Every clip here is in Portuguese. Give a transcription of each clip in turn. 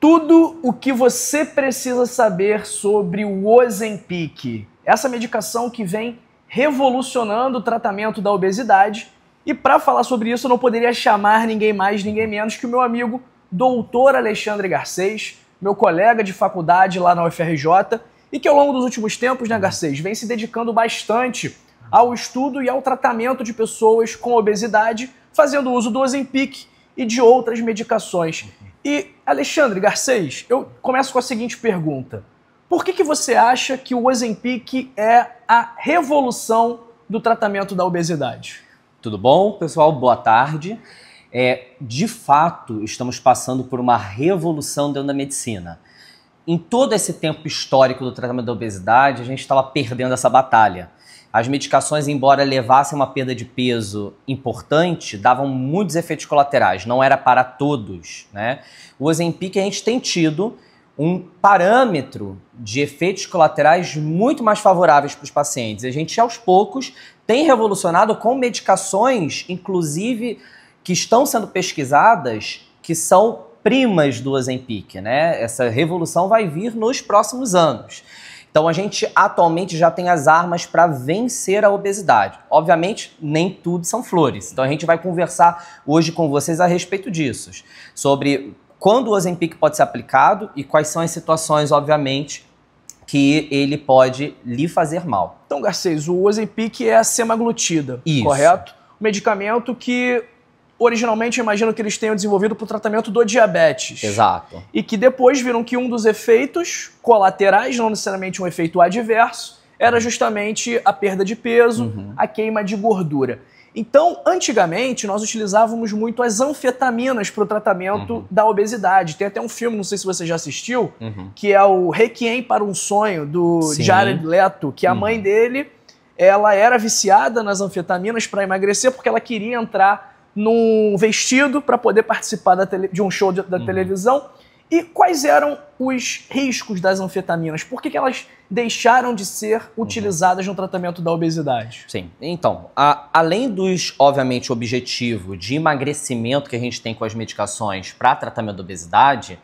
Tudo o que você precisa saber sobre o Ozempic. Essa medicação que vem revolucionando o tratamento da obesidade. E para falar sobre isso, eu não poderia chamar ninguém mais, ninguém menos que o meu amigo doutor Alexandre Garcês, meu colega de faculdade lá na UFRJ, e que ao longo dos últimos tempos, né, Garcês, vem se dedicando bastante ao estudo e ao tratamento de pessoas com obesidade, fazendo uso do Ozempic e de outras medicações. E, Alexandre Garcês, eu começo com a seguinte pergunta. Por que, que você acha que o Ozempic é a revolução do tratamento da obesidade? Tudo bom, pessoal? Boa tarde. É, de fato, estamos passando por uma revolução dentro da medicina. Em todo esse tempo histórico do tratamento da obesidade, a gente estava perdendo essa batalha. As medicações, embora levassem uma perda de peso importante, davam muitos efeitos colaterais, não era para todos. Né? O Ozempic a gente tem tido um parâmetro de efeitos colaterais muito mais favoráveis para os pacientes. A gente, aos poucos, tem revolucionado com medicações, inclusive, que estão sendo pesquisadas, que são primas do Ozempic, né? Essa revolução vai vir nos próximos anos. Então a gente atualmente já tem as armas para vencer a obesidade. Obviamente, nem tudo são flores. Então a gente vai conversar hoje com vocês a respeito disso, sobre quando o Ozempic pode ser aplicado e quais são as situações, obviamente, que ele pode lhe fazer mal. Então, Garcês, o Ozempic é a semaglutida, Isso. correto? Um medicamento que originalmente eu imagino que eles tenham desenvolvido para o tratamento do diabetes. Exato. E que depois viram que um dos efeitos colaterais, não necessariamente um efeito adverso, era justamente a perda de peso, uhum. a queima de gordura. Então, antigamente, nós utilizávamos muito as anfetaminas para o tratamento uhum. da obesidade. Tem até um filme, não sei se você já assistiu, uhum. que é o Requiem para um Sonho, do Sim. Jared Leto, que a uhum. mãe dele ela era viciada nas anfetaminas para emagrecer porque ela queria entrar num vestido para poder participar de um show de, da uhum. televisão. E quais eram os riscos das anfetaminas? Por que, que elas deixaram de ser uhum. utilizadas uhum. no tratamento da obesidade? Sim, então, a, além dos, obviamente, objetivo de emagrecimento que a gente tem com as medicações para tratamento da obesidade,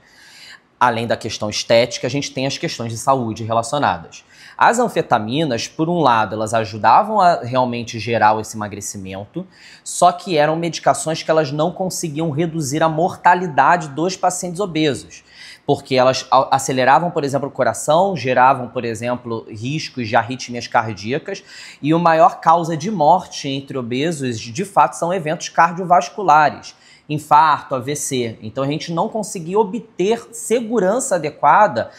além da questão estética, a gente tem as questões de saúde relacionadas. As anfetaminas, por um lado, elas ajudavam a realmente gerar esse emagrecimento, só que eram medicações que elas não conseguiam reduzir a mortalidade dos pacientes obesos porque elas aceleravam, por exemplo, o coração, geravam, por exemplo, riscos de arritmias cardíacas, e a maior causa de morte entre obesos, de fato, são eventos cardiovasculares, infarto, AVC. Então a gente não conseguia obter segurança adequada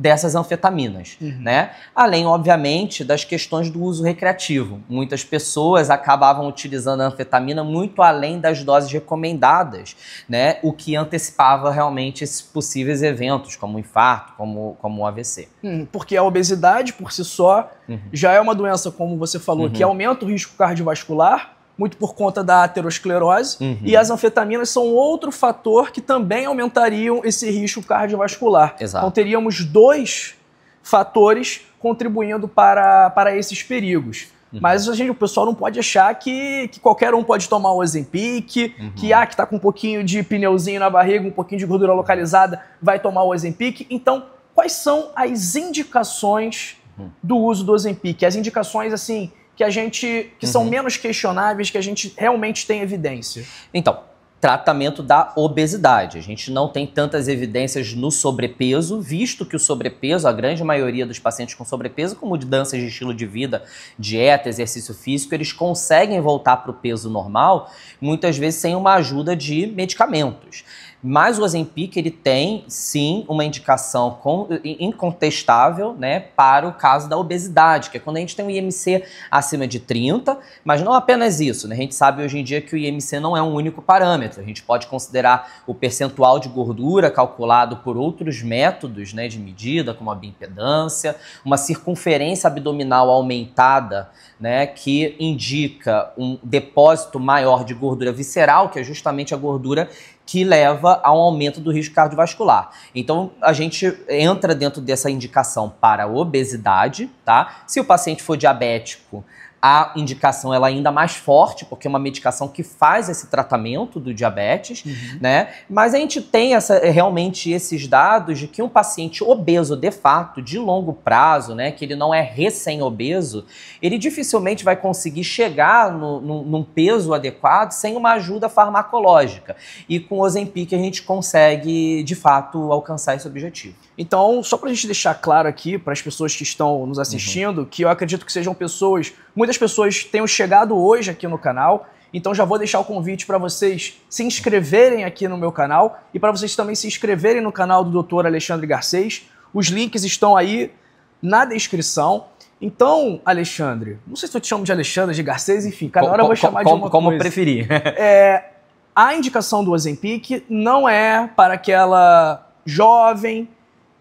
dessas anfetaminas, uhum. né? Além, obviamente, das questões do uso recreativo. Muitas pessoas acabavam utilizando a anfetamina muito além das doses recomendadas, né? O que antecipava realmente esses possíveis eventos, como o infarto, como, como o AVC. Hum, porque a obesidade, por si só, uhum. já é uma doença, como você falou, uhum. que aumenta o risco cardiovascular, muito por conta da aterosclerose, uhum. e as anfetaminas são outro fator que também aumentariam esse risco cardiovascular. Exato. Então teríamos dois fatores contribuindo para, para esses perigos. Uhum. Mas a gente, o pessoal não pode achar que, que qualquer um pode tomar o Ozempic, uhum. que ah, que está com um pouquinho de pneuzinho na barriga, um pouquinho de gordura localizada, vai tomar o Ozempic. Então, quais são as indicações uhum. do uso do Ozempic? As indicações, assim, que a gente que uhum. são menos questionáveis, que a gente realmente tem evidência? Então, tratamento da obesidade. A gente não tem tantas evidências no sobrepeso, visto que o sobrepeso, a grande maioria dos pacientes com sobrepeso, com mudanças de estilo de vida, dieta, exercício físico, eles conseguem voltar para o peso normal, muitas vezes sem uma ajuda de medicamentos. Mas o Ozempic, ele tem, sim, uma indicação com, incontestável né, para o caso da obesidade, que é quando a gente tem um IMC acima de 30, mas não apenas isso. Né? A gente sabe hoje em dia que o IMC não é um único parâmetro. A gente pode considerar o percentual de gordura calculado por outros métodos né, de medida, como a bioimpedância, uma circunferência abdominal aumentada, né, que indica um depósito maior de gordura visceral, que é justamente a gordura que leva a um aumento do risco cardiovascular. Então, a gente entra dentro dessa indicação para obesidade, tá? Se o paciente for diabético, a indicação ela é ainda mais forte, porque é uma medicação que faz esse tratamento do diabetes, uhum. né? Mas a gente tem essa, realmente esses dados de que um paciente obeso de fato, de longo prazo, né, que ele não é recém-obeso, ele dificilmente vai conseguir chegar no, no, num peso adequado sem uma ajuda farmacológica. E com o Ozempic a gente consegue, de fato, alcançar esse objetivo. Então, só para a gente deixar claro aqui para as pessoas que estão nos assistindo, uhum. que eu acredito que sejam pessoas, muitas pessoas tenham chegado hoje aqui no canal, então já vou deixar o convite para vocês se inscreverem aqui no meu canal e para vocês também se inscreverem no canal do Dr. Alexandre Garcês. Os links estão aí na descrição. Então, Alexandre, não sei se eu te chamo de Alexandre, de Garcês, enfim, cada hora eu vou chamar como, de uma como coisa. Como preferir. é, a indicação do Ozempic não é para aquela jovem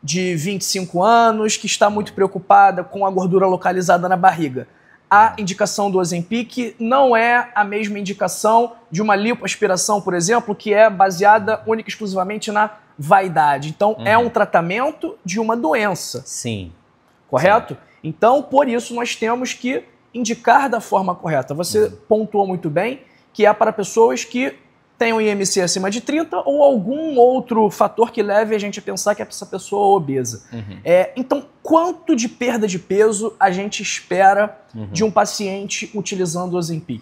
de 25 anos que está muito preocupada com a gordura localizada na barriga. A indicação do Ozempic não é a mesma indicação de uma lipoaspiração, por exemplo, que é baseada única e exclusivamente na vaidade. Então, é uhum. é um tratamento de uma doença. Sim. Correto? Sim. Então, por isso, nós temos que indicar da forma correta. Você uhum. pontuou muito bem que é para pessoas que tem um IMC acima de 30 ou algum outro fator que leve a gente a pensar que essa pessoa é obesa. Uhum. É, então, quanto de perda de peso a gente espera uhum. de um paciente utilizando o Ozempic?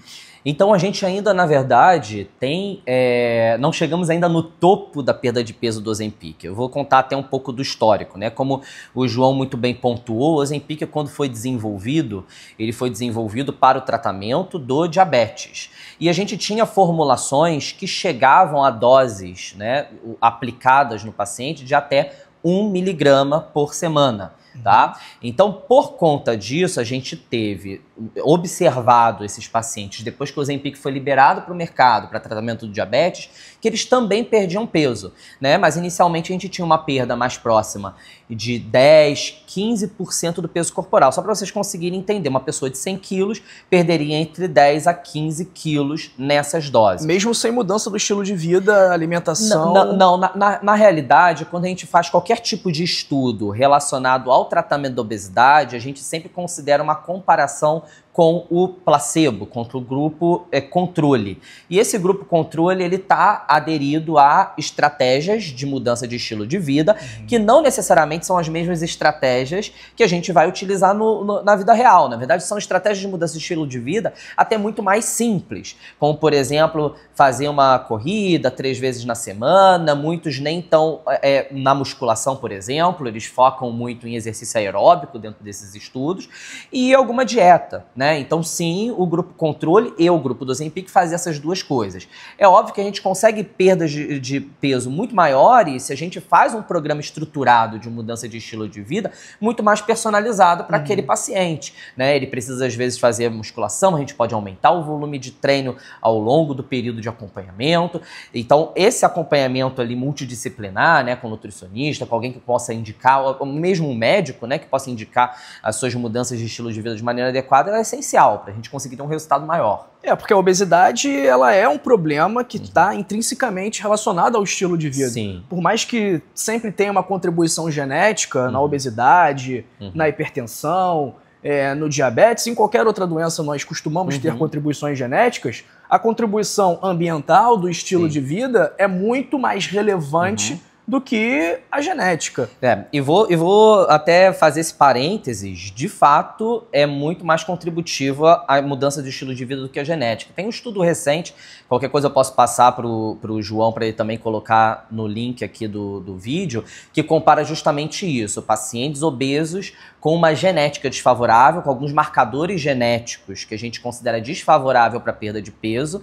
Então a gente ainda, na verdade, tem. É, não chegamos ainda no topo da perda de peso do Ozempic. Eu vou contar até um pouco do histórico, né? Como o João muito bem pontuou, o Ozempic, quando foi desenvolvido, ele foi desenvolvido para o tratamento do diabetes. E a gente tinha formulações que chegavam a doses né, aplicadas no paciente de até 1 miligrama por semana tá? Então, por conta disso, a gente teve observado esses pacientes depois que o Ozempic foi liberado para o mercado para tratamento do diabetes, que eles também perdiam peso, né? Mas inicialmente a gente tinha uma perda mais próxima de 10, 15% do peso corporal. Só para vocês conseguirem entender, uma pessoa de 100 quilos perderia entre 10 a 15 quilos nessas doses. Mesmo sem mudança do estilo de vida, alimentação? Não, não na, na, na realidade, quando a gente faz qualquer tipo de estudo relacionado ao tratamento da obesidade, a gente sempre considera uma comparação com o placebo, contra o grupo é, controle. E esse grupo controle ele está aderido a estratégias de mudança de estilo de vida, uhum. que não necessariamente são as mesmas estratégias que a gente vai utilizar no, no, na vida real. Na verdade, são estratégias de mudança de estilo de vida até muito mais simples, como por exemplo fazer uma corrida três vezes na semana. Muitos nem estão é, na musculação, por exemplo, eles focam muito em exercício aeróbico dentro desses estudos e alguma dieta, né? Né? Então, sim, o grupo controle e o grupo do Ozempic fazem essas duas coisas. É óbvio que a gente consegue perdas de, de peso muito maiores se a gente faz um programa estruturado de mudança de estilo de vida muito mais personalizado para uhum. aquele paciente. Né? Ele precisa, às vezes, fazer musculação, a gente pode aumentar o volume de treino ao longo do período de acompanhamento. Então, esse acompanhamento ali multidisciplinar, né, com nutricionista, com alguém que possa indicar, ou mesmo um médico, né, que possa indicar as suas mudanças de estilo de vida de maneira adequada, é essencial para a gente conseguir ter um resultado maior. É, porque a obesidade ela é um problema que está uhum. intrinsecamente relacionado ao estilo de vida. Sim. Por mais que sempre tenha uma contribuição genética uhum. na obesidade, uhum. na hipertensão, é, no diabetes, em qualquer outra doença nós costumamos ter uhum. contribuições genéticas, a contribuição ambiental do estilo Sim. de vida é muito mais relevante uhum do que a genética. É, e vou, e vou até fazer esse parênteses. De fato, é muito mais contributiva a mudança de estilo de vida do que a genética. Tem um estudo recente, qualquer coisa eu posso passar para o João para ele também colocar no link aqui do, do vídeo, que compara justamente isso: pacientes obesos com uma genética desfavorável, com alguns marcadores genéticos que a gente considera desfavorável para perda de peso,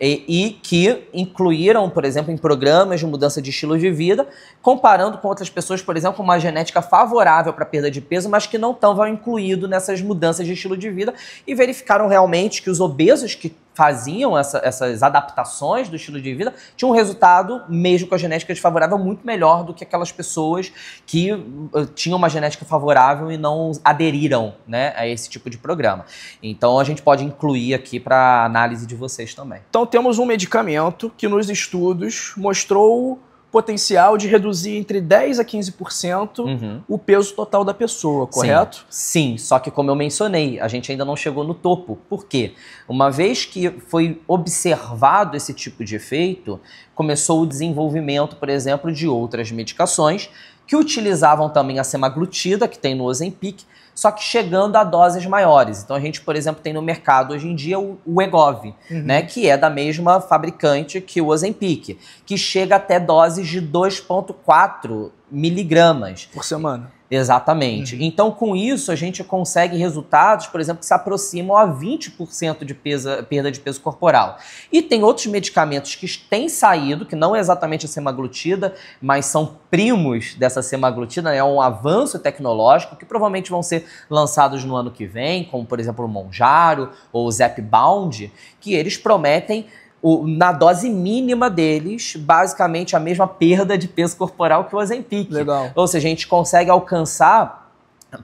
e, e que incluíram, por exemplo, em programas de mudança de estilo de vida vida, comparando com outras pessoas, por exemplo, com uma genética favorável para perda de peso, mas que não estavam incluídos nessas mudanças de estilo de vida e verificaram realmente que os obesos que faziam essa, essas adaptações do estilo de vida tinham um resultado, mesmo com a genética desfavorável, muito melhor do que aquelas pessoas que uh, tinham uma genética favorável e não aderiram né, a esse tipo de programa. Então a gente pode incluir aqui para análise de vocês também. Então temos um medicamento que nos estudos mostrou potencial de reduzir entre 10 a 15% Uhum. o peso total da pessoa, correto? Sim, só que como eu mencionei, a gente ainda não chegou no topo. Por quê? Uma vez que foi observado esse tipo de efeito, começou o desenvolvimento, por exemplo, de outras medicações que utilizavam também a semaglutida, que tem no Ozempic, só que chegando a doses maiores. Então a gente, por exemplo, tem no mercado hoje em dia o, Egov, Uhum. né, que é da mesma fabricante que o Ozempic, que chega até doses de 2,4 miligramas. Por semana. Exatamente. Uhum. Então, com isso, a gente consegue resultados, por exemplo, que se aproximam a 20% de pesa- perda de peso corporal. E tem outros medicamentos que têm saído, que não é exatamente a semaglutida, mas são primos dessa semaglutida, né? é um avanço tecnológico, que provavelmente vão ser lançados no ano que vem, como, por exemplo, o Monjaro ou o Zepbound, que eles prometem o- na dose mínima deles, basicamente a mesma perda de peso corporal que o Ozempic. Legal. Ou seja, a gente consegue alcançar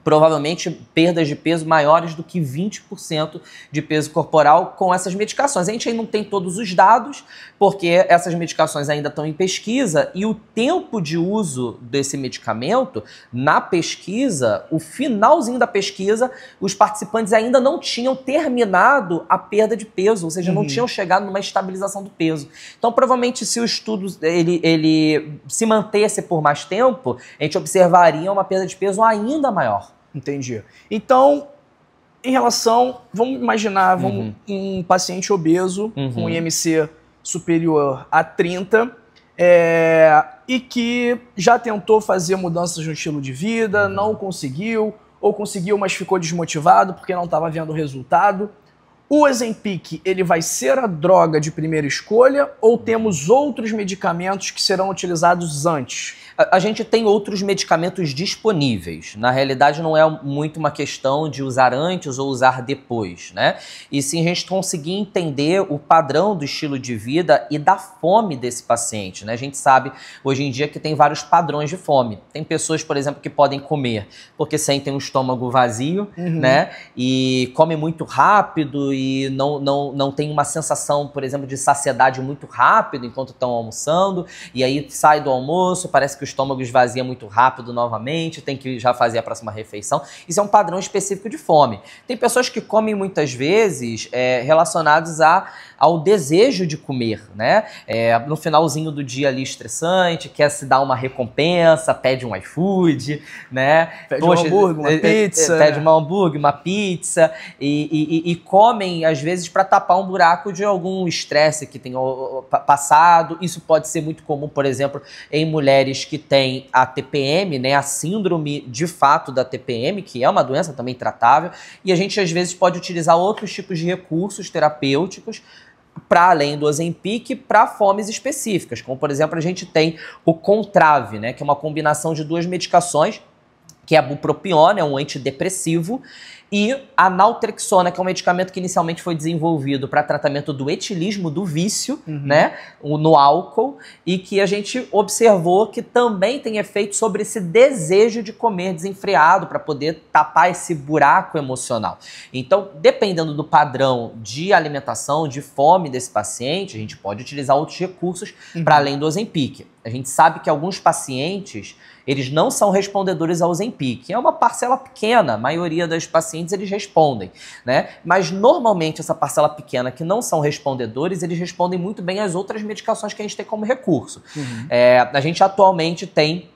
provavelmente perdas de peso maiores do que 20% de peso corporal com essas medicações. A gente ainda não tem todos os dados, porque essas medicações ainda estão em pesquisa e o tempo de uso desse medicamento na pesquisa, o finalzinho da pesquisa, os participantes ainda não tinham terminado a perda de peso, ou seja, não Uhum. tinham chegado numa estabilização do peso. Então, provavelmente, se o estudo ele, ele se mantesse por mais tempo, a gente observaria uma perda de peso ainda maior. Entendi. Então, em relação, vamos imaginar, vamos um paciente obeso Uhum. com IMC superior a 30 é, e que já tentou fazer mudanças no estilo de vida, Uhum. não conseguiu, ou conseguiu, mas ficou desmotivado porque não estava vendo o resultado. O Ozempic, ele vai ser a droga de primeira escolha ou temos outros medicamentos que serão utilizados antes? A, a gente tem outros medicamentos disponíveis. Na realidade, não é muito uma questão de usar antes ou usar depois, né? E sim a gente conseguir entender o padrão do estilo de vida e da fome desse paciente, né? A gente sabe hoje em dia que tem vários padrões de fome. Tem pessoas, por exemplo, que podem comer porque sentem um estômago vazio, Uhum. né? E come muito rápido e não, não, não tem uma sensação, por exemplo, de saciedade muito rápido enquanto estão almoçando. E aí sai do almoço, parece que o estômago esvazia muito rápido novamente, tem que já fazer a próxima refeição. Isso é um padrão específico de fome. Tem pessoas que comem muitas vezes é, relacionados a, ao desejo de comer, né? É, no finalzinho do dia ali estressante, quer se dar uma recompensa, pede um iFood, né? Pede um hambúrguer, uma é, é, pizza. Pede um hambúrguer, uma pizza e, e- e- e às vezes, para tapar um buraco de algum estresse que pa- passado. Isso pode ser muito comum, por exemplo, em mulheres que têm a TPM, né, a síndrome de fato da TPM, que é uma doença também tratável, e a gente às vezes pode utilizar outros tipos de recursos terapêuticos para além do Ozempic, para fomes específicas, como por exemplo a gente tem o Contrave, né, que é uma combinação de duas medicações, que é a bupropiona, é um antidepressivo, e a naltrexona, que é um medicamento que inicialmente foi desenvolvido para tratamento do etilismo do vício, Uhum. né, no álcool, e que a gente observou que também tem efeito sobre esse desejo de comer desenfreado para poder tapar esse buraco emocional. Então, dependendo do padrão de alimentação, de fome desse paciente, a gente pode utilizar outros recursos Uhum. para além do Ozempic. A gente sabe que alguns pacientes, eles não são respondedores ao Ozempic. É uma parcela pequena, a maioria dos pacientes eles respondem, né? Mas normalmente essa parcela pequena que não são respondedores, eles respondem muito bem às outras medicações que a gente tem como recurso. Uhum. É, a gente atualmente tem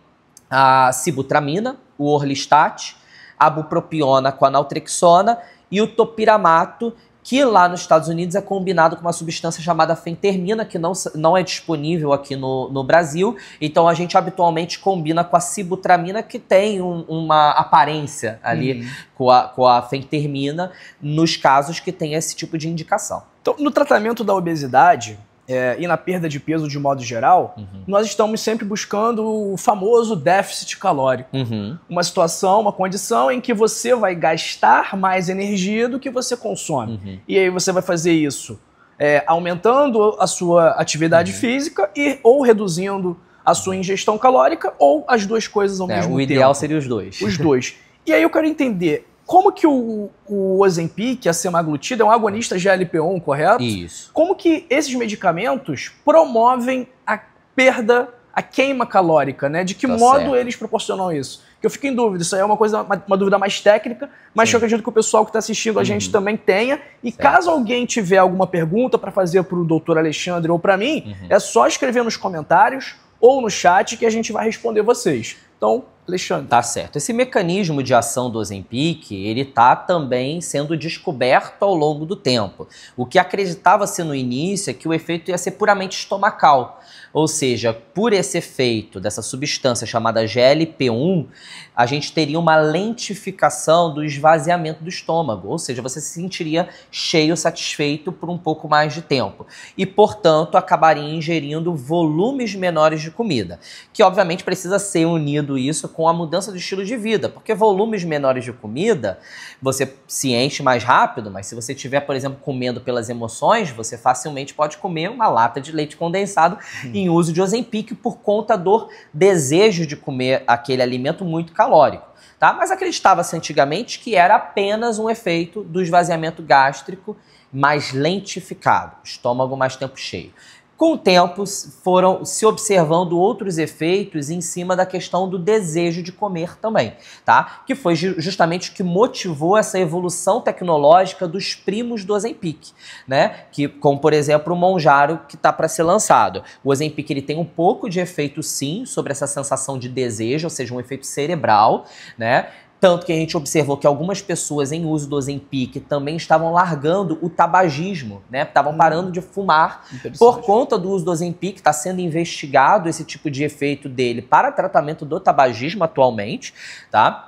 a sibutramina, o orlistat, a bupropiona com a naltrexona e o topiramato, que lá nos Estados Unidos é combinado com uma substância chamada fentermina, que não, não é disponível aqui no, no Brasil. Então a gente habitualmente combina com a sibutramina, que tem um- uma aparência ali Uhum. com, a, com a fentermina, nos casos que tem esse tipo de indicação. Então, no tratamento da obesidade é, e na perda de peso de modo geral, Uhum. nós estamos sempre buscando o famoso déficit calórico. Uhum. Uma situação, uma condição em que você vai gastar mais energia do que você consome. Uhum. E aí você vai fazer isso é, aumentando a sua atividade Uhum. física e ou reduzindo a sua ingestão calórica ou as duas coisas ao É, mesmo o tempo. ideal seria os dois. Os dois. E aí eu quero entender como que o, o Ozempic, a semaglutida, é um agonista GLP-1, correto? Isso. Como que esses medicamentos promovem a perda a queima calórica, né? De que Tá modo certo. eles proporcionam isso? Que eu fico em dúvida, isso aí é uma coisa, uma, uma dúvida mais técnica, mas Sim. que eu acredito que o pessoal que está assistindo a gente Uhum. também tenha. E Certo. caso alguém tiver alguma pergunta para fazer para o doutor Alexandre ou para mim, Uhum. é só escrever nos comentários ou no chat que a gente vai responder vocês. Então, Alexandre. Tá certo. Esse mecanismo de ação do Ozempic, ele tá também sendo descoberto ao longo do tempo. O que acreditava-se no início é que o efeito ia ser puramente estomacal. Ou seja, por esse efeito dessa substância chamada GLP-1, a gente teria uma lentificação do esvaziamento do estômago. Ou seja, você se sentiria cheio, satisfeito por um pouco mais de tempo. E, portanto, acabaria ingerindo volumes menores de comida que obviamente precisa ser unido isso com a mudança do estilo de vida, porque volumes menores de comida, você se enche mais rápido, mas se você estiver, por exemplo, comendo pelas emoções, você facilmente pode comer uma lata de leite condensado em uso de Ozempic por conta do desejo de comer aquele alimento muito calórico. Tá? Mas acreditava-se antigamente que era apenas um efeito do esvaziamento gástrico mais lentificado, estômago mais tempo cheio. Com o tempo, foram se observando outros efeitos em cima da questão do desejo de comer também, tá? Que foi ju- justamente o que motivou essa evolução tecnológica dos primos do Ozempic, né? Que, como por exemplo o Monjaro que está para ser lançado. O Ozempic ele tem um pouco de efeito sim sobre essa sensação de desejo, ou seja, um efeito cerebral, né? Tanto que a gente observou que algumas pessoas em uso do Ozempic também estavam largando o tabagismo, né? Estavam Hum. parando de fumar por conta do uso do Ozempic, está sendo investigado esse tipo de efeito dele para tratamento do tabagismo atualmente, tá?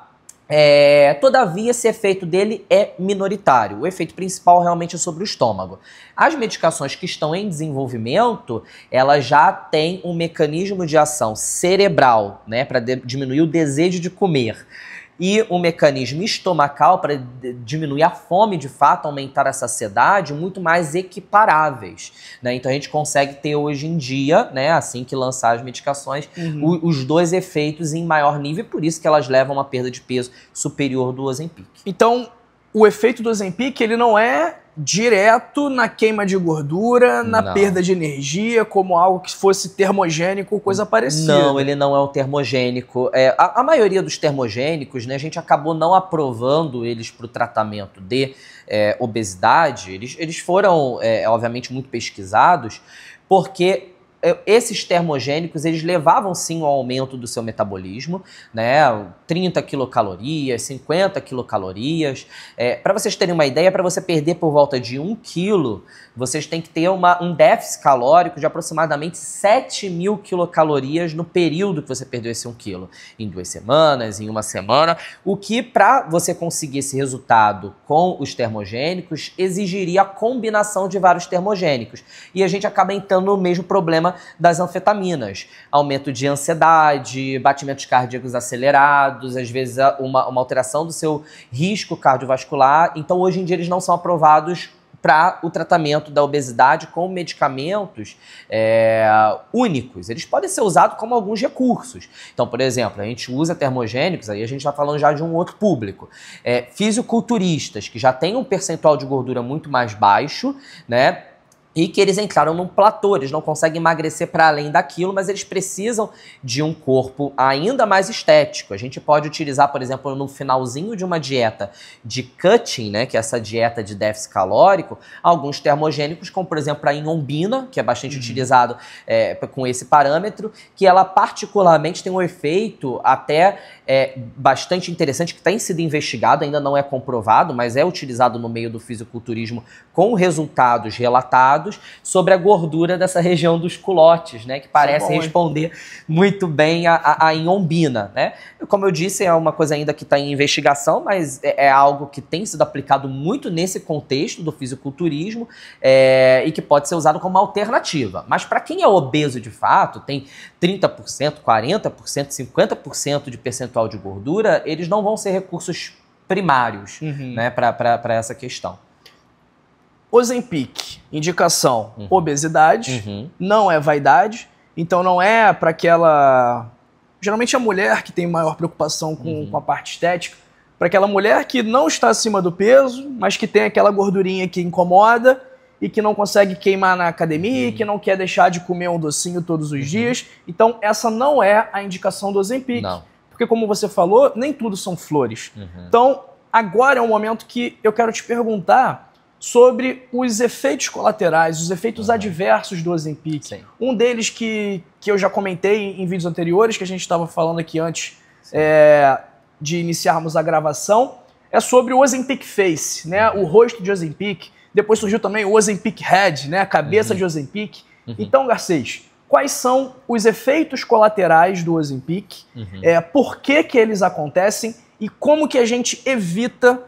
É, todavia, esse efeito dele é minoritário. O efeito principal realmente é sobre o estômago. As medicações que estão em desenvolvimento, elas já têm um mecanismo de ação cerebral, né, para diminuir o desejo de comer e um mecanismo estomacal para diminuir a fome de fato, aumentar a saciedade, muito mais equiparáveis. Né? Então a gente consegue ter hoje em dia, né, assim que lançar as medicações, Uhum. o- os dois efeitos em maior nível, e por isso que elas levam a uma perda de peso superior do Ozempic. Então, o efeito do Ozempic, ele não é direto na queima de gordura, na Não. perda de energia, como algo que fosse termogênico ou coisa parecida. Não, ele não é um termogênico. É, a, a maioria dos termogênicos, né, a gente acabou não aprovando eles para o tratamento de é, obesidade. Eles, eles foram, é, obviamente, muito pesquisados, porque esses termogênicos eles levavam sim ao aumento do seu metabolismo, né? 30 quilocalorias, 50 quilocalorias. É, para vocês terem uma ideia, para você perder por volta de 1 quilo, vocês têm que ter uma, um déficit calórico de aproximadamente 7 mil quilocalorias no período que você perdeu esse 1 quilo. Em duas semanas, em uma semana. O que, para você conseguir esse resultado com os termogênicos, exigiria a combinação de vários termogênicos. E a gente acaba entrando no mesmo problema das anfetaminas. Aumento de ansiedade, batimentos cardíacos acelerados, às vezes uma, uma alteração do seu risco cardiovascular. Então, hoje em dia, eles não são aprovados para o tratamento da obesidade com medicamentos é, únicos. Eles podem ser usados como alguns recursos. Então, por exemplo, a gente usa termogênicos, aí a gente está falando já de um outro público. É, fisiculturistas, que já têm um percentual de gordura muito mais baixo, né? E que eles entraram num platô, eles não conseguem emagrecer para além daquilo, mas eles precisam de um corpo ainda mais estético. A gente pode utilizar, por exemplo, no finalzinho de uma dieta de cutting, né, que é essa dieta de déficit calórico, alguns termogênicos, como por exemplo a inombina, que é bastante utilizado é, com esse parâmetro, que ela particularmente tem um efeito até é, bastante interessante, que tem sido investigado, ainda não é comprovado, mas é utilizado no meio do fisiculturismo com resultados relatados sobre a gordura dessa região dos culotes, né? Que parece bom, hein? responder muito bem a, a, a inombina, né? Como eu disse, é uma coisa ainda que está em investigação, mas é, é algo que tem sido aplicado muito nesse contexto do fisiculturismo é, e que pode ser usado como alternativa. Mas para quem é obeso de fato, tem 30%, 40%, 50% de percentual de gordura, eles não vão ser recursos primários Uhum. né, para essa questão. Ozempic, indicação, Uhum. obesidade, Uhum. não é vaidade, então não é para aquela. Geralmente a mulher que tem maior preocupação com, Uhum. com a parte estética, para aquela mulher que não está acima do peso, mas que tem aquela gordurinha que incomoda e que não consegue queimar na academia, uhum. que não quer deixar de comer um docinho todos os uhum. dias. Então, essa não é a indicação do Ozempic. Não. Porque, como você falou, nem tudo são flores. Uhum. Então, agora é um momento que eu quero te perguntar sobre os efeitos colaterais, os efeitos uhum. adversos do Ozempic. Sim. Um deles que, que eu já comentei em vídeos anteriores, que a gente estava falando aqui antes é, de iniciarmos a gravação, é sobre o Ozempic Face, né? Uhum. o rosto de Ozempic. Depois surgiu também o Ozempic Head, né? a cabeça uhum. de Ozempic. Uhum. Então, Garcês, quais são os efeitos colaterais do Ozempic, uhum. é, por que, que eles acontecem e como que a gente evita,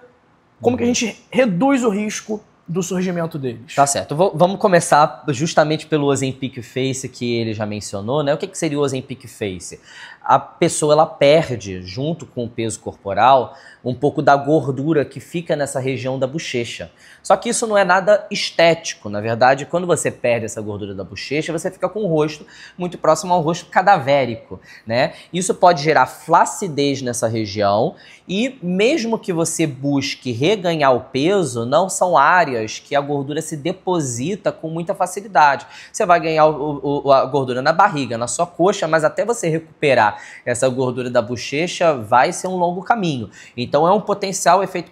como que a uhum. gente reduz o risco do surgimento deles. Tá certo. Vamos começar justamente pelo Ozempic Face que ele já mencionou, né? O que, que seria o Ozempic Face? A pessoa ela perde, junto com o peso corporal, um pouco da gordura que fica nessa região da bochecha. Só que isso não é nada estético. Na verdade, quando você perde essa gordura da bochecha, você fica com o rosto muito próximo ao rosto cadavérico, né? Isso pode gerar flacidez nessa região e mesmo que você busque reganhar o peso, não são áreas que a gordura se deposita com muita facilidade. Você vai ganhar o, o, a gordura na barriga, na sua coxa, mas até você recuperar essa gordura da bochecha vai ser um longo caminho. Então, é um potencial efeito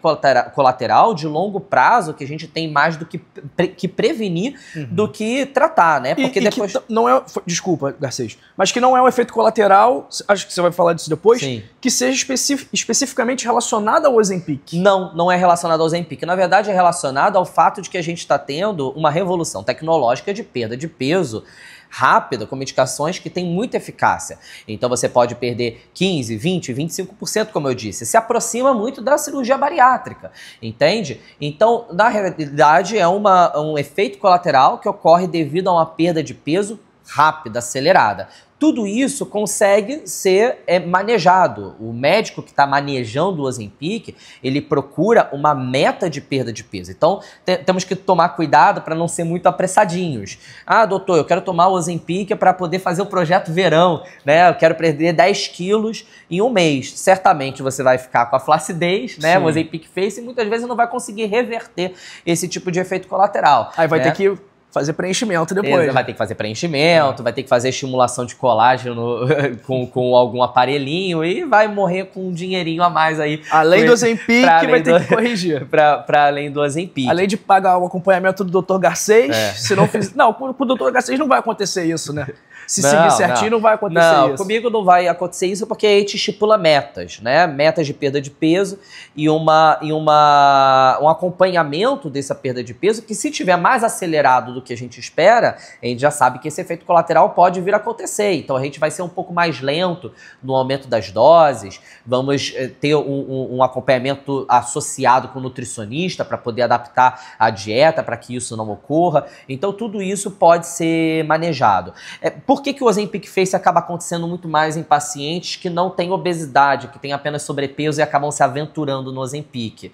colateral de longo prazo que a gente tem mais do que, pre, que prevenir uhum. do que tratar, né? Porque e, depois. não é. Desculpa, Garcês, mas que não é um efeito colateral, acho que você vai falar disso depois, Sim. que seja especific, especificamente relacionado ao Ozempic. Não, não é relacionado ao Ozempic. Na verdade, é relacionado ao fato de que a gente está tendo uma revolução tecnológica de perda de peso rápida com medicações que têm muita eficácia. Então você pode perder 15, 20, 25%, como eu disse. Se aproxima muito da cirurgia bariátrica, entende? Então, na realidade, é uma, um efeito colateral que ocorre devido a uma perda de peso rápida, acelerada tudo isso consegue ser é, manejado. O médico que está manejando o Ozempic, ele procura uma meta de perda de peso. Então, te temos que tomar cuidado para não ser muito apressadinhos. Ah, doutor, eu quero tomar o Ozempic para poder fazer o projeto verão, né? Eu quero perder 10 quilos em um mês. Certamente você vai ficar com a flacidez, né? Sim. O Ozempic face e muitas vezes não vai conseguir reverter esse tipo de efeito colateral. Aí vai né? ter que fazer preenchimento depois. Vai ter que fazer preenchimento, é. vai ter que fazer estimulação de colágeno com, com algum aparelhinho e vai morrer com um dinheirinho a mais aí. Além do Ozempic, vai ter do, que corrigir. Para além do Ozempic. Além de pagar o acompanhamento do Dr. Garcês, é. se não fiz... Não, com, com o Dr. Garcês não vai acontecer isso, né? Se não, seguir certinho, não. não. vai acontecer não, isso. Comigo não vai acontecer isso porque a gente estipula metas, né? Metas de perda de peso e, uma, e uma, um acompanhamento dessa perda de peso que, se tiver mais acelerado do que a gente espera, a gente já sabe que esse efeito colateral pode vir a acontecer. Então a gente vai ser um pouco mais lento no aumento das doses, vamos eh, ter um, um, um acompanhamento associado com o nutricionista para poder adaptar a dieta para que isso não ocorra. Então tudo isso pode ser manejado. É, por que, que o Ozempic Face acaba acontecendo muito mais em pacientes que não têm obesidade, que têm apenas sobrepeso e acabam se aventurando no Ozempic?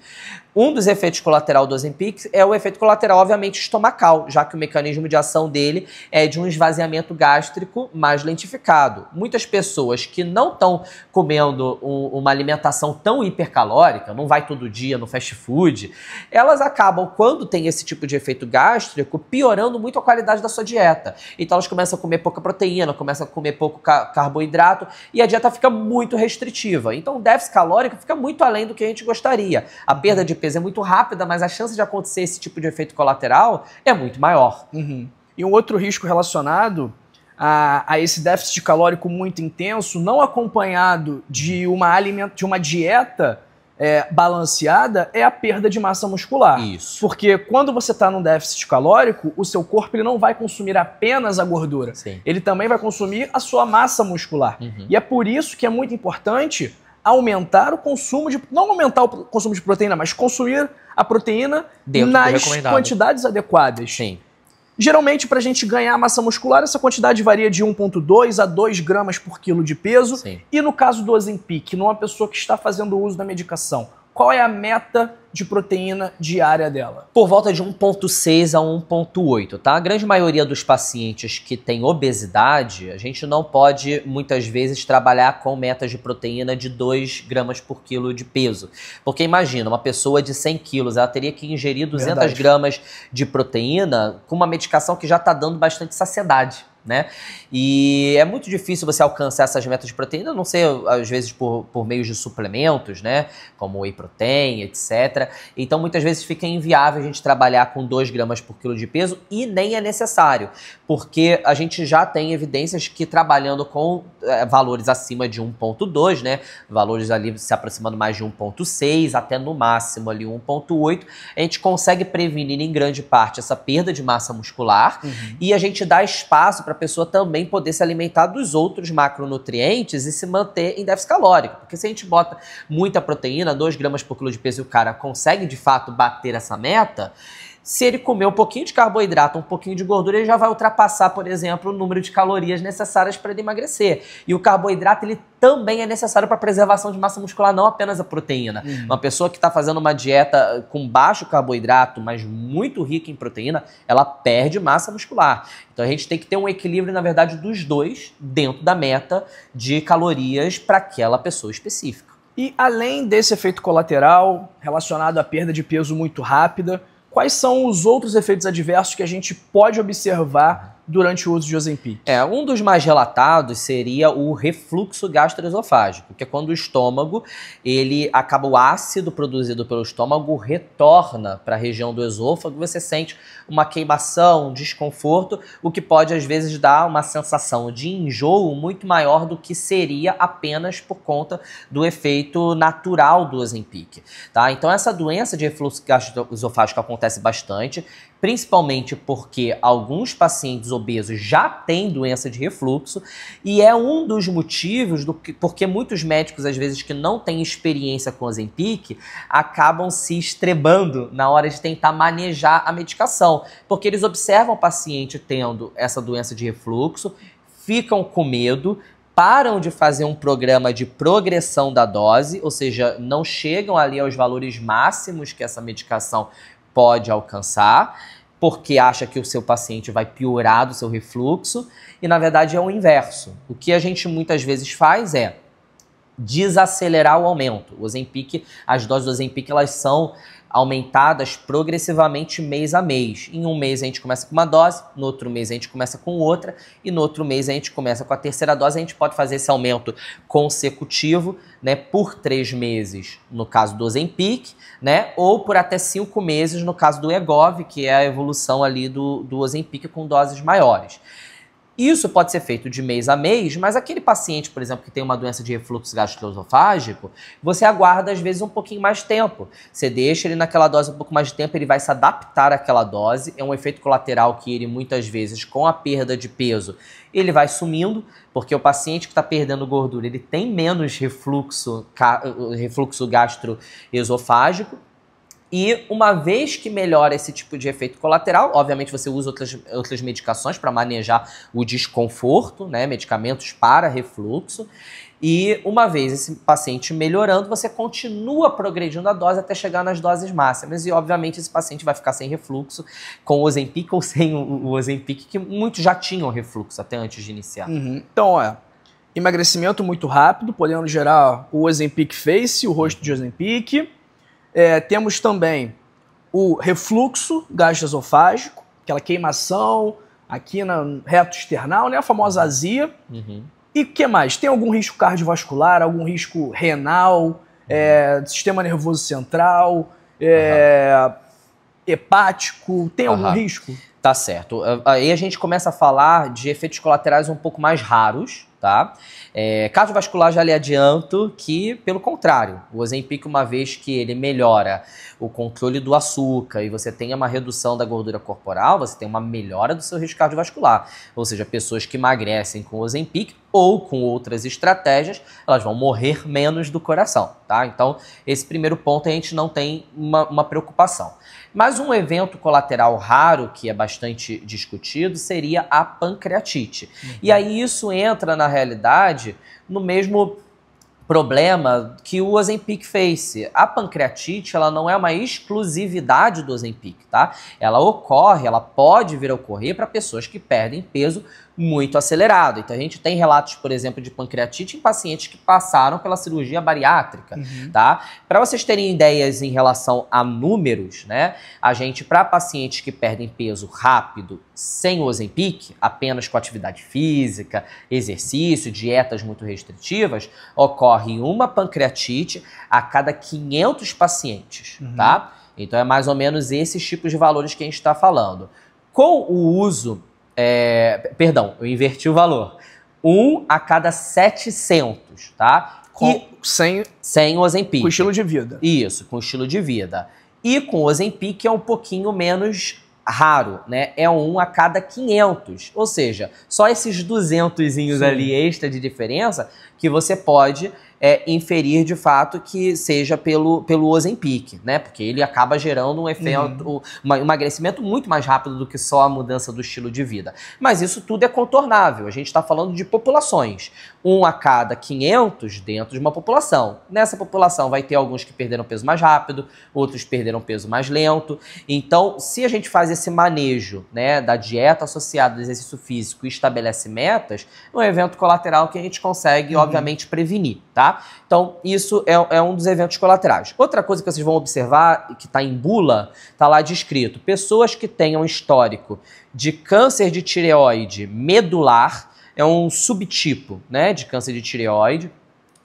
Um dos efeitos colaterais do Ozempic é o efeito colateral, obviamente, estomacal, já que o mecanismo de ação dele é de um esvaziamento gástrico mais lentificado. Muitas pessoas que não estão comendo um, uma alimentação tão hipercalórica, não vai todo dia no fast food, elas acabam, quando tem esse tipo de efeito gástrico, piorando muito a qualidade da sua dieta. Então elas começam a comer pouca proteína, começam a comer pouco ca carboidrato e a dieta fica muito restritiva. Então o déficit calórico fica muito além do que a gente gostaria. A perda de peso é muito rápida, mas a chance de acontecer esse tipo de efeito colateral é muito maior. Uhum. E um outro risco relacionado a, a, esse déficit calórico muito intenso, não acompanhado de uma, aliment, de uma dieta é, balanceada, é a perda de massa muscular. Isso. Porque quando você está num déficit calórico, o seu corpo ele não vai consumir apenas a gordura. Sim. Ele também vai consumir a sua massa muscular. Uhum. E é por isso que é muito importante aumentar o consumo de. Não aumentar o consumo de proteína, mas consumir a proteína Dentro nas quantidades adequadas. Sim. Geralmente, para a gente ganhar massa muscular, essa quantidade varia de 1,2 a 2 gramas por quilo de peso. Sim. E no caso do Ozempic, numa pessoa que está fazendo uso da medicação, qual é a meta de proteína diária dela? Por volta de 1,6 a 1,8, tá? A grande maioria dos pacientes que têm obesidade, a gente não pode muitas vezes trabalhar com metas de proteína de 2 gramas por quilo de peso. Porque imagina, uma pessoa de 100 quilos, ela teria que ingerir 200 Verdade. gramas de proteína com uma medicação que já está dando bastante saciedade né? E é muito difícil você alcançar essas metas de proteína, não sei, às vezes por, por meio de suplementos, né? Como whey protein, etc. Então muitas vezes fica inviável a gente trabalhar com 2 gramas por quilo de peso e nem é necessário, porque a gente já tem evidências que trabalhando com é, valores acima de 1,2, né? Valores ali se aproximando mais de 1,6, até no máximo ali 1,8, a gente consegue prevenir em grande parte essa perda de massa muscular uhum. e a gente dá espaço para a pessoa também poder se alimentar dos outros macronutrientes e se manter em déficit calórico. Porque se a gente bota muita proteína, 2 gramas por quilo de peso, e o cara consegue de fato bater essa meta, se ele comer um pouquinho de carboidrato, um pouquinho de gordura, ele já vai ultrapassar, por exemplo, o número de calorias necessárias para ele emagrecer. E o carboidrato, ele também é necessário para preservação de massa muscular, não apenas a proteína. Uhum. Uma pessoa que está fazendo uma dieta com baixo carboidrato, mas muito rica em proteína, ela perde massa muscular. Então a gente tem que ter um equilíbrio, na verdade, dos dois dentro da meta de calorias para aquela pessoa específica. E além desse efeito colateral relacionado à perda de peso muito rápida, quais são os outros efeitos adversos que a gente pode observar durante o uso de Ozempic? É, um dos mais relatados seria o refluxo gastroesofágico, que é quando o estômago, ele acaba o ácido produzido pelo estômago retorna para a região do esôfago, você sente uma queimação, um desconforto, o que pode às vezes dar uma sensação de enjoo muito maior do que seria apenas por conta do efeito natural do Ozempic, tá? Então essa doença de refluxo gastroesofágico acontece bastante, principalmente porque alguns pacientes obesos já têm doença de refluxo e é um dos motivos do que, porque muitos médicos às vezes que não têm experiência com Ozempic acabam se estrebando na hora de tentar manejar a medicação, porque eles observam o paciente tendo essa doença de refluxo, ficam com medo, param de fazer um programa de progressão da dose, ou seja, não chegam ali aos valores máximos que essa medicação pode alcançar, porque acha que o seu paciente vai piorar do seu refluxo, e na verdade é o inverso. O que a gente muitas vezes faz é desacelerar o aumento. O Ozempic, as doses do Ozempic, elas são aumentadas progressivamente mês a mês. Em um mês a gente começa com uma dose, no outro mês a gente começa com outra, e no outro mês a gente começa com a terceira dose. A gente pode fazer esse aumento consecutivo, né, por três meses no caso do Ozempic, né, ou por até cinco meses no caso do Egov, que é a evolução ali do, do Ozempic com doses maiores. Isso pode ser feito de mês a mês, mas aquele paciente, por exemplo, que tem uma doença de refluxo gastroesofágico, você aguarda às vezes um pouquinho mais tempo. Você deixa ele naquela dose um pouco mais de tempo, ele vai se adaptar àquela dose. É um efeito colateral que ele muitas vezes, com a perda de peso, ele vai sumindo, porque o paciente que está perdendo gordura, ele tem menos refluxo, refluxo gastroesofágico e uma vez que melhora esse tipo de efeito colateral, obviamente você usa outras, outras medicações para manejar o desconforto, né? Medicamentos para refluxo. E uma vez esse paciente melhorando, você continua progredindo a dose até chegar nas doses máximas. E obviamente esse paciente vai ficar sem refluxo com o Ozempic ou sem o Ozempic, que muitos já tinham refluxo até antes de iniciar. Uhum. Então, olha, emagrecimento muito rápido, podendo gerar o Ozempic Face, o rosto de Ozempic é, temos também o refluxo gastroesofágico, aquela queimação aqui no reto external, né? A famosa azia. Uhum. E o que mais? Tem algum risco cardiovascular, algum risco renal, é, sistema nervoso central, é, uhum. hepático? Tem algum uhum. risco? Tá certo. Aí a gente começa a falar de efeitos colaterais um pouco mais raros, tá? É, cardiovascular já lhe adianto que, pelo contrário, o Ozempic, uma vez que ele melhora o controle do açúcar e você tem uma redução da gordura corporal, você tem uma melhora do seu risco cardiovascular. Ou seja, pessoas que emagrecem com o Ozempic ou com outras estratégias, elas vão morrer menos do coração, tá? Então, esse primeiro ponto a gente não tem uma, uma preocupação. Mas um evento colateral raro, que é bastante discutido, seria a pancreatite. Uhum. E aí isso entra, na realidade, no mesmo problema que o Ozempic fez. A pancreatite, ela não é uma exclusividade do Ozempic, tá? Ela ocorre, ela pode vir a ocorrer para pessoas que perdem peso muito acelerado. Então a gente tem relatos, por exemplo, de pancreatite em pacientes que passaram pela cirurgia bariátrica, uhum. tá? Para vocês terem ideias em relação a números, né? A gente para pacientes que perdem peso rápido, sem o Ozempic, apenas com atividade física, exercício, dietas muito restritivas, ocorre uma pancreatite a cada 500 pacientes, uhum. tá? Então é mais ou menos esses tipos de valores que a gente está falando. Com o uso é, perdão, eu inverti o valor. Um a cada 700, tá? Com, e, sem, sem o Ozempic. Com estilo de vida. Isso, com estilo de vida. E com o Ozempic é um pouquinho menos raro, né? É um a cada 500. Ou seja, só esses 200 ali extra de diferença que você pode é, inferir de fato que seja pelo, pelo Ozempic, né? Porque ele acaba gerando um efeito, uhum. um emagrecimento muito mais rápido do que só a mudança do estilo de vida. Mas isso tudo é contornável. A gente está falando de populações. Um a cada 500 dentro de uma população. Nessa população vai ter alguns que perderam peso mais rápido, outros perderam peso mais lento. Então, se a gente faz esse manejo né, da dieta associada ao exercício físico e estabelece metas, é um evento colateral que a gente consegue, uhum. Obviamente, prevenir, tá? Então, isso é, é, um dos eventos colaterais. Outra coisa que vocês vão observar, que está em bula, está lá descrito: pessoas que tenham histórico de câncer de tireoide medular, é um subtipo né, de câncer de tireoide,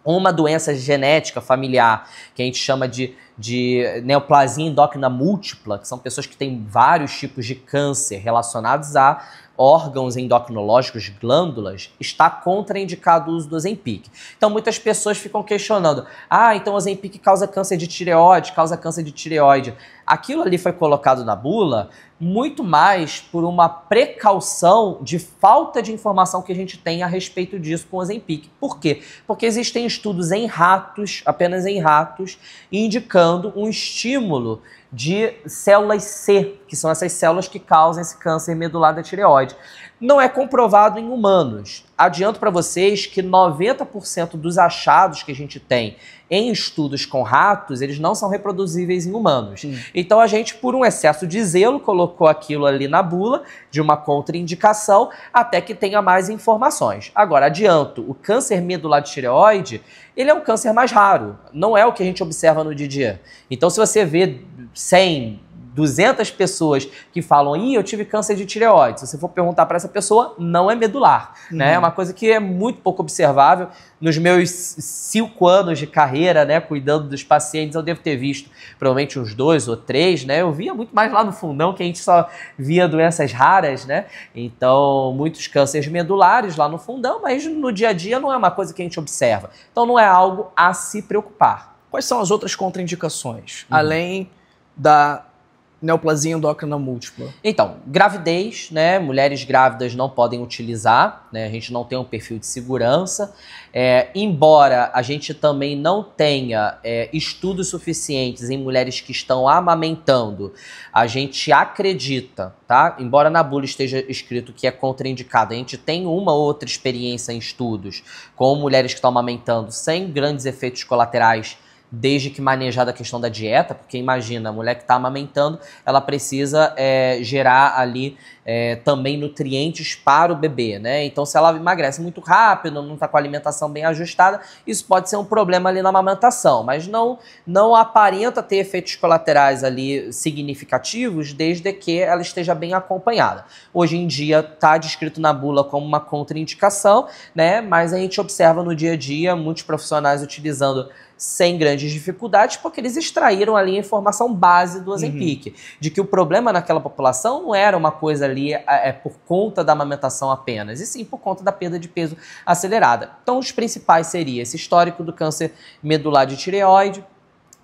uma doença genética familiar que a gente chama de, de neoplasia endócrina múltipla, que são pessoas que têm vários tipos de câncer relacionados a órgãos endocrinológicos, glândulas, está contraindicado o uso do Ozempic. Então muitas pessoas ficam questionando: ah, então o Ozempic causa câncer de tireoide, causa câncer de tireoide. Aquilo ali foi colocado na bula muito mais por uma precaução de falta de informação que a gente tem a respeito disso com o Ozempic. Por quê? Porque existem estudos em ratos, apenas em ratos, indicando um estímulo de células C, que são essas células que causam esse câncer medular da tireoide. Não é comprovado em humanos. Adianto para vocês que 90% dos achados que a gente tem em estudos com ratos, eles não são reproduzíveis em humanos. Sim. Então a gente, por um excesso de zelo, colocou aquilo ali na bula de uma contraindicação até que tenha mais informações. Agora, adianto, o câncer medular de tireoide, ele é um câncer mais raro, não é o que a gente observa no dia a dia. Então, se você vê 100, 200 pessoas que falam, ih, eu tive câncer de tireoide. Se você for perguntar para essa pessoa, não é medular. Uhum. Né? É uma coisa que é muito pouco observável. Nos meus cinco anos de carreira, né, cuidando dos pacientes, eu devo ter visto provavelmente uns dois ou três, né? Eu via muito mais lá no fundão, que a gente só via doenças raras, né? Então, muitos cânceres medulares lá no fundão, mas no dia a dia não é uma coisa que a gente observa. Então, não é algo a se preocupar. Quais são as outras contraindicações, uhum. além da neoplasia endócrina múltipla? Então, gravidez, né? Mulheres grávidas não podem utilizar, né? A gente não tem um perfil de segurança. É, embora a gente também não tenha é, estudos suficientes em mulheres que estão amamentando, a gente acredita, tá? Embora na bula esteja escrito que é contraindicado, a gente tem uma ou outra experiência em estudos com mulheres que estão amamentando sem grandes efeitos colaterais desde que manejada a questão da dieta, porque imagina, a mulher que está amamentando, ela precisa é, gerar ali é, também nutrientes para o bebê, né? Então, se ela emagrece muito rápido, não está com a alimentação bem ajustada, isso pode ser um problema ali na amamentação, mas não, não aparenta ter efeitos colaterais ali significativos desde que ela esteja bem acompanhada. Hoje em dia está descrito na bula como uma contraindicação, né? Mas a gente observa no dia a dia muitos profissionais utilizando sem grandes dificuldades, porque eles extraíram ali a informação base do Ozempic, uhum. de que o problema naquela população não era uma coisa ali é, por conta da amamentação apenas, e sim por conta da perda de peso acelerada. Então, os principais seriam esse histórico do câncer medular de tireoide,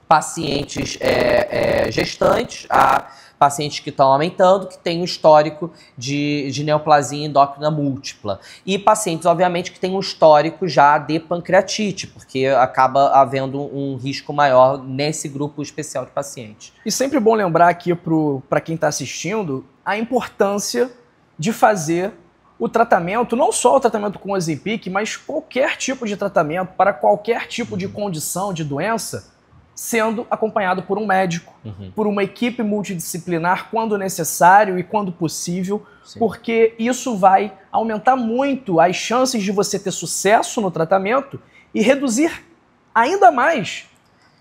pacientes é, é, gestantes, a pacientes que estão aumentando, que têm um histórico de, de neoplasia endócrina múltipla. E pacientes, obviamente, que têm um histórico já de pancreatite, porque acaba havendo um risco maior nesse grupo especial de pacientes. E sempre bom lembrar aqui para quem está assistindo a importância de fazer o tratamento, não só o tratamento com Ozempic, mas qualquer tipo de tratamento para qualquer tipo de condição, de doença, sendo acompanhado por um médico, uhum. por uma equipe multidisciplinar quando necessário e quando possível, Sim. porque isso vai aumentar muito as chances de você ter sucesso no tratamento e reduzir ainda mais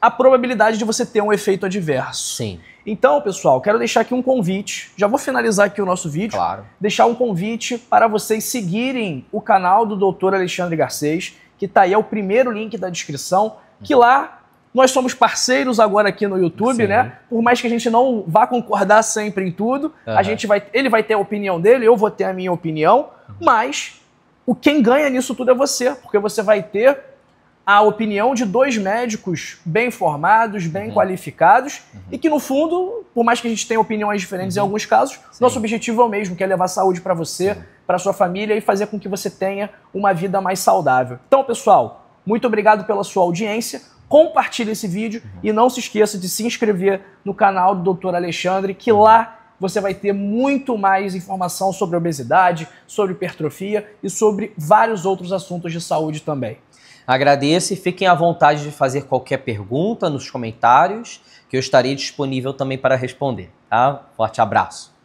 a probabilidade de você ter um efeito adverso. Sim. Então, pessoal, quero deixar aqui um convite. Já vou finalizar aqui o nosso vídeo. Claro. Deixar um convite para vocês seguirem o canal do Dr. Alexandre Garcês, que está aí, é o primeiro link da descrição, que lá nós somos parceiros agora aqui no YouTube, Sim. né? Por mais que a gente não vá concordar sempre em tudo, uhum. a gente vai, ele vai ter a opinião dele, eu vou ter a minha opinião, uhum. mas o quem ganha nisso tudo é você, porque você vai ter a opinião de dois médicos bem formados, bem uhum. qualificados uhum. e que no fundo, por mais que a gente tenha opiniões diferentes em uhum. alguns casos, Sim. nosso objetivo é o mesmo, que é levar saúde para você, para sua família e fazer com que você tenha uma vida mais saudável. Então, pessoal, muito obrigado pela sua audiência compartilhe esse vídeo uhum. e não se esqueça de se inscrever no canal do Dr. Alexandre, que uhum. lá você vai ter muito mais informação sobre obesidade, sobre hipertrofia e sobre vários outros assuntos de saúde também. Agradeço e fiquem à vontade de fazer qualquer pergunta nos comentários, que eu estarei disponível também para responder. Tá? Forte abraço.